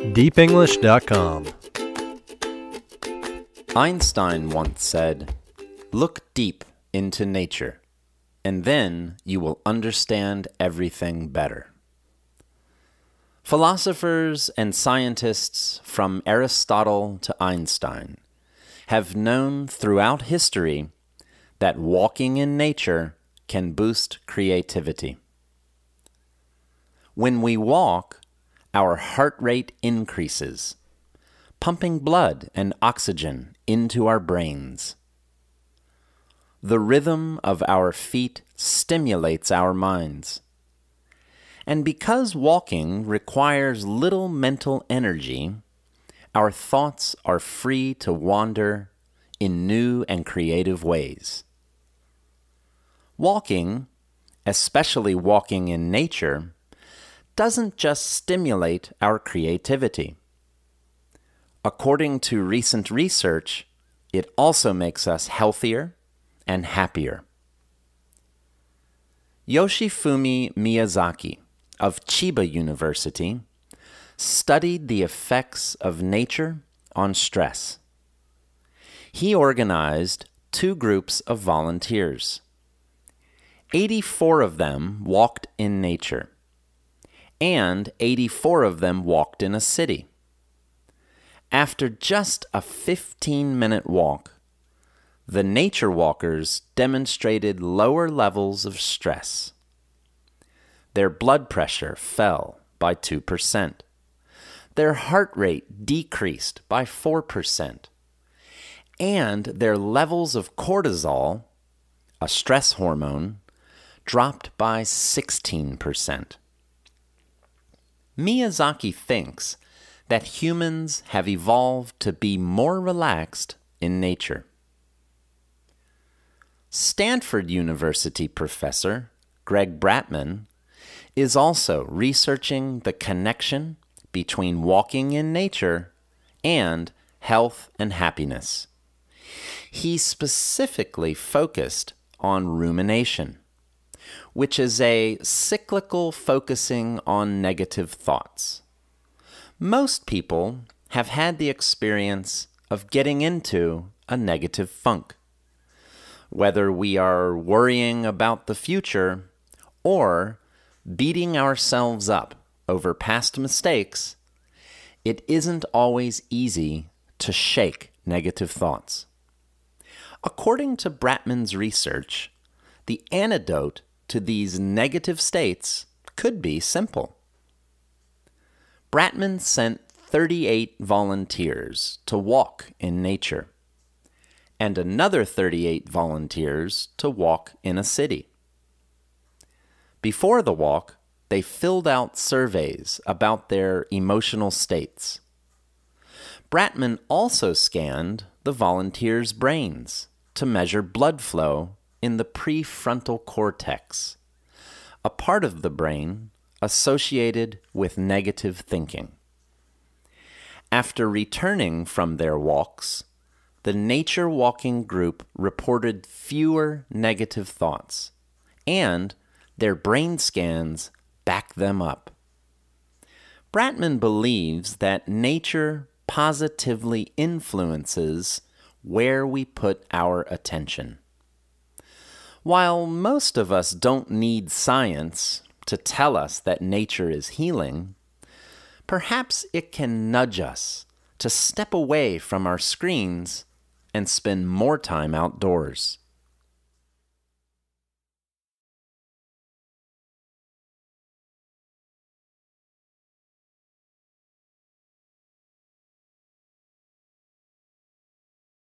deepenglish.com. Einstein once said, Look deep into nature, and then you will understand everything better. Philosophers and scientists from Aristotle to Einstein have known throughout history that walking in nature can boost creativity. When we walk, our heart rate increases, pumping blood and oxygen into our brains. The rhythm of our feet stimulates our minds. And because walking requires little mental energy, our thoughts are free to wander in new and creative ways. Walking, especially walking in nature, doesn't just stimulate our creativity. According to recent research, it also makes us healthier and happier. Yoshifumi Miyazaki of Chiba University studied the effects of nature on stress. He organized two groups of volunteers. 84 of them walked in nature, and 84 of them walked in a city. After just a 15 minute walk, the nature walkers demonstrated lower levels of stress. Their blood pressure fell by 2%. Their heart rate decreased by 4%. And their levels of cortisol, a stress hormone, dropped by 16%. Miyazaki thinks that humans have evolved to be more relaxed in nature. Stanford University professor Greg Bratman is also researching the connection between walking in nature and health and happiness. He specifically focused on rumination, which is a cyclical focusing on negative thoughts. Most people have had the experience of getting into a negative funk. Whether we are worrying about the future or beating ourselves up over past mistakes, it isn't always easy to shake negative thoughts. According to Bratman's research, the antidote to these negative states could be simple. Bratman sent 38 volunteers to walk in nature, and another 38 volunteers to walk in a city. Before the walk, they filled out surveys about their emotional states. Bratman also scanned the volunteers' brains to measure blood flow in the prefrontal cortex, a part of the brain associated with negative thinking. After returning from their walks, the nature walking group reported fewer negative thoughts, and their brain scans back them up. Bratman believes that nature positively influences where we put our attention. While most of us don't need science to tell us that nature is healing, perhaps it can nudge us to step away from our screens and spend more time outdoors.